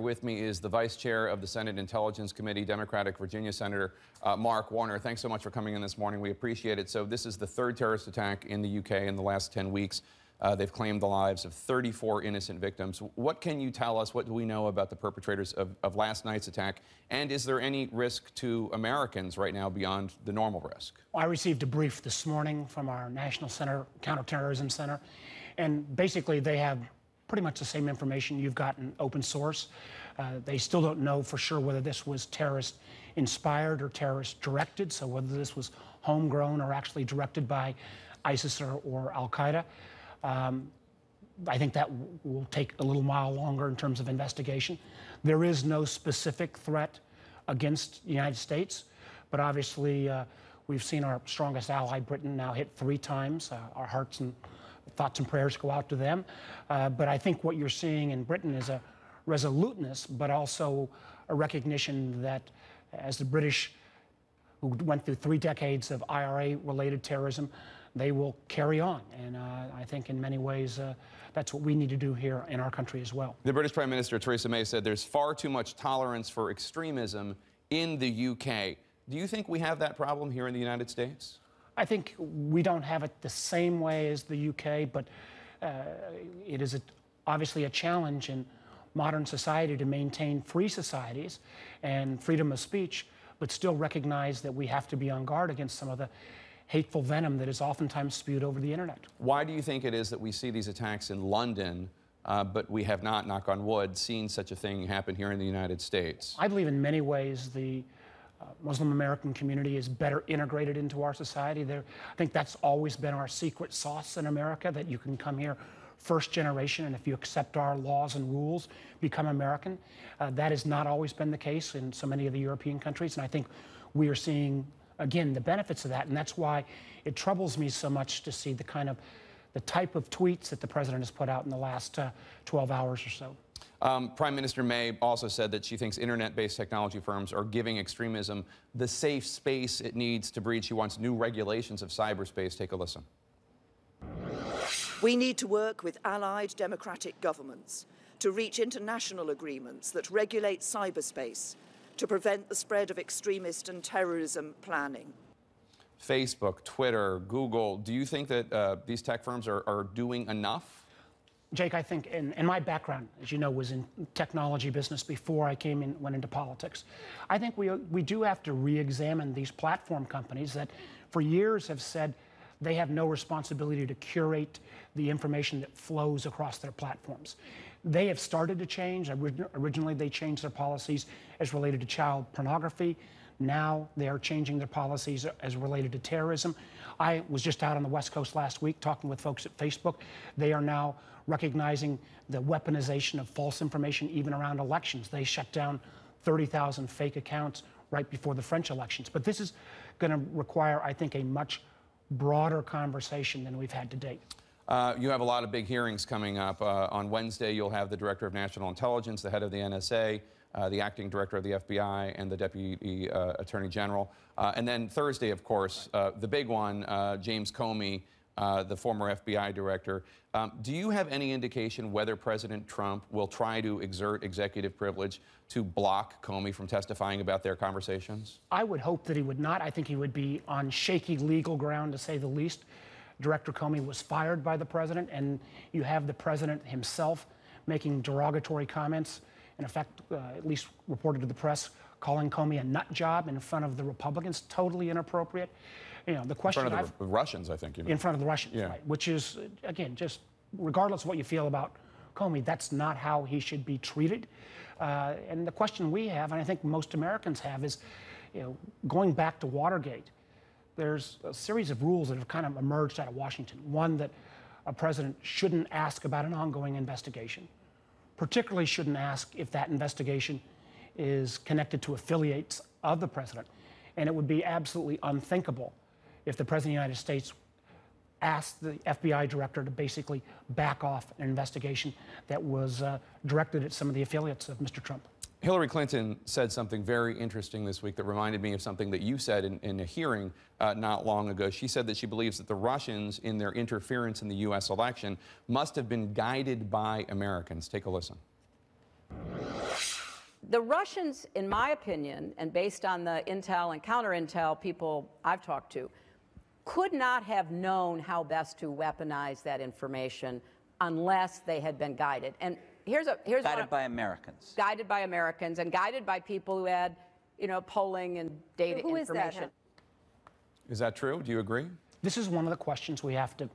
With me is the Vice Chair of the Senate Intelligence Committee, Democratic Virginia Senator uh, Mark Warner. Thanks so much for coming in this morning. We appreciate it. So, this is the third terrorist attack in the UK in the last 10 weeks. Uh, they've claimed the lives of 34 innocent victims. What can you tell us? What do we know about the perpetrators of, of last night's attack? And is there any risk to Americans right now beyond the normal risk? I received a brief this morning from our National Center, Counterterrorism Center, and basically they have pretty much the same information you've gotten open source. Uh, they still don't know for sure whether this was terrorist inspired or terrorist directed, so whether this was homegrown or actually directed by ISIS or, or Al Qaeda. Um, I think that will take a little while longer in terms of investigation. There is no specific threat against the United States, but obviously uh, we've seen our strongest ally, Britain, now hit three times. Uh, our hearts and thoughts and prayers go out to them. Uh, but I think what you're seeing in Britain is a resoluteness, but also a recognition that as the British, who went through three decades of IRA-related terrorism, they will carry on. And uh, I think in many ways, uh, that's what we need to do here in our country as well. The British Prime Minister, Theresa May, said there's far too much tolerance for extremism in the UK. Do you think we have that problem here in the United States? I think we don't have it the same way as the UK, but uh, it is a, obviously a challenge in modern society to maintain free societies and freedom of speech, but still recognize that we have to be on guard against some of the hateful venom that is oftentimes spewed over the internet. Why do you think it is that we see these attacks in London, uh, but we have not, knock on wood, seen such a thing happen here in the United States? I believe in many ways the uh, Muslim American community is better integrated into our society. There, I think that's always been our secret sauce in America, that you can come here first generation, and if you accept our laws and rules, become American. Uh, that has not always been the case in so many of the European countries, and I think we are seeing, again, the benefits of that, and that's why it troubles me so much to see the kind of, the type of tweets that the president has put out in the last uh, 12 hours or so. Um, Prime Minister May also said that she thinks internet-based technology firms are giving extremism the safe space it needs to breed. She wants new regulations of cyberspace. Take a listen. We need to work with allied democratic governments to reach international agreements that regulate cyberspace to prevent the spread of extremist and terrorism planning. Facebook, Twitter, Google, do you think that uh, these tech firms are, are doing enough? Jake, I think, and, my background, as you know, was in technology business before I came in, went into politics. I think we, we do have to re-examine these platform companies that for years have said they have no responsibility to curate the information that flows across their platforms. They have started to change. Originally, they changed their policies as related to child pornography. Now they are changing their policies as related to terrorism. I was just out on the West Coast last week talking with folks at Facebook. They are now recognizing the weaponization of false information even around elections. They shut down 30,000 fake accounts right before the French elections. But this is going to require, I think, a much broader conversation than we've had to date. Uh, you have a lot of big hearings coming up. Uh, on Wednesday, you'll have the Director of National Intelligence, the head of the NSA, uh, the acting director of the FBI, and the Deputy uh, Attorney General. Uh, and then Thursday, of course, the big one, James Comey, the former FBI director. Um, do you have any indication whether President Trump will try to exert executive privilege to block Comey from testifying about their conversations? I would hope that he would not. I think he would be on shaky legal ground, to say the least. Director Comey was fired by the president, and you have the president himself making derogatory comments, in effect, uh, at least reported to the press, calling Comey a nut job in front of the Republicans, totally inappropriate. You know, the question in front of the I've, Russians, I think. You In front of the Russians, yeah. right? Which is again, just regardless of what you feel about Comey, that's not how he should be treated. Uh, and the question we have, and I think most Americans have, is, you know, going back to Watergate, there's a series of rules that have kind of emerged out of Washington. One that a president shouldn't ask about an ongoing investigation, particularly shouldn't ask if that investigation is connected to affiliates of the president. And it would be absolutely unthinkable if the President of the United States asked the FBI director to basically back off an investigation that was uh, directed at some of the affiliates of Mr. Trump. Hillary Clinton said something very interesting this week that reminded me of something that you said in, in a hearing uh, not long ago. She said that she believes that the Russians, in their interference in the U.S. election, must have been guided by Americans. Take a listen. The Russians, in my opinion, and based on the intel and counter intel people I've talked to, could not have known how best to weaponize that information unless they had been guided. And here's a here's Guided one- by Americans. guided by Americans and guided by people who had, you know, polling and data Who is that? information. Is that true? Do you agree? This is one of the questions we have to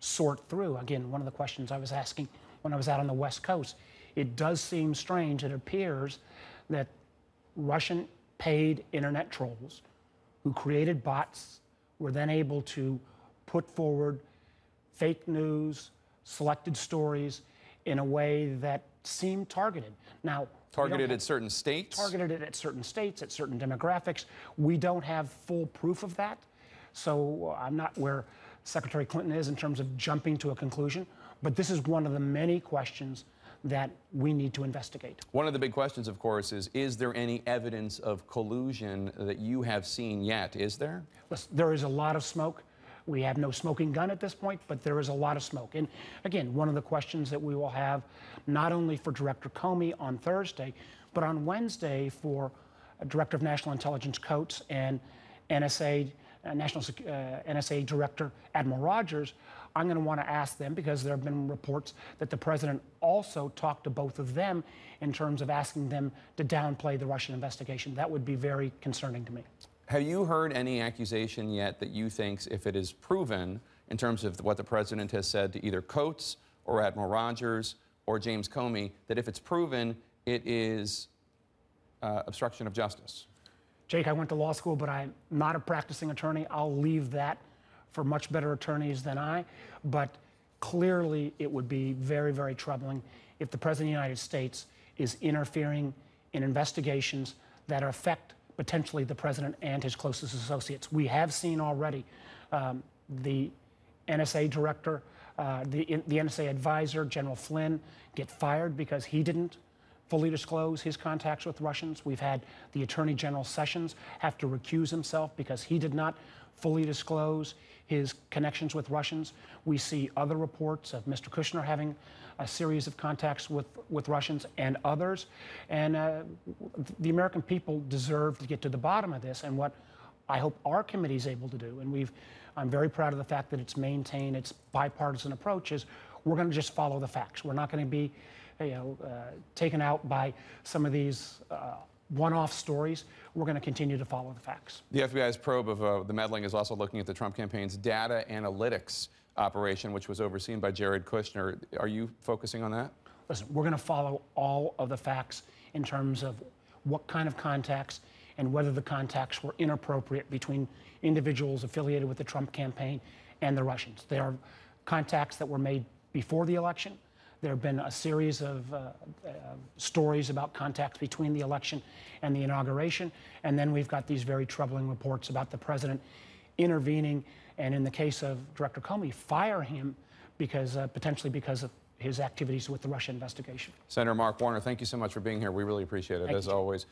sort through. Again, one of the questions I was asking when I was out on the West Coast. It does seem strange. It appears that Russian paid internet trolls who created bots were then able to put forward fake news, selected stories in a way that seemed targeted. Now, Targeted at certain states? targeted at certain states, at certain demographics. We don't have full proof of that. So uh, I'm not where Secretary Clinton is in terms of jumping to a conclusion. But this is one of the many questions that we need to investigate. One of the big questions, of course, is is there any evidence of collusion that you have seen yet? Is there? Listen, there is a lot of smoke. We have no smoking gun at this point, but there is a lot of smoke. And again, one of the questions that we will have, not only for Director Comey on Thursday, but on Wednesday for Director of National Intelligence Coats and NSA, uh, National uh, NSA Director Admiral Rogers, I'm going to want to ask them because there have been reports that the president also talked to both of them in terms of asking them to downplay the Russian investigation. That would be very concerning to me. Have you heard any accusation yet that you think, if it is proven in terms of what the president has said to either Coats or Admiral Rogers or James Comey, that if it's proven, it is uh, obstruction of justice? Jake, I went to law school, but I'm not a practicing attorney. I'll leave that for much better attorneys than I. But clearly, it would be very, very troubling if the President of the United States is interfering in investigations that affect potentially the President and his closest associates. We have seen already um, the NSA director, uh, the, the NSA advisor, General Flynn, get fired because he didn't fully disclose his contacts with Russians. We've had the Attorney General Sessions have to recuse himself because he did not fully disclose his connections with Russians. We see other reports of Mr. Kushner having a series of contacts with, with Russians and others. And uh, the American people deserve to get to the bottom of this. And what I hope our committee is able to do, and we've, I'm very proud of the fact that it's maintained its bipartisan approach, is we're going to just follow the facts. We're not going to be you know, uh, taken out by some of these uh, one-off stories. We're going to continue to follow the facts. The FBI's probe of uh, the meddling is also looking at the Trump campaign's data analytics operation, which was overseen by Jared Kushner. Are you focusing on that? Listen, we're going to follow all of the facts in terms of what kind of contacts and whether the contacts were inappropriate between individuals affiliated with the Trump campaign and the Russians. There are contacts that were made before the election. There have been a series of uh, uh, stories about contacts between the election and the inauguration. And then we've got these very troubling reports about the president intervening, and in the case of Director Comey, fire him because uh, potentially because of his activities with the Russia investigation. Senator Mark Warner, thank you so much for being here. We really appreciate it, Thank as you. always.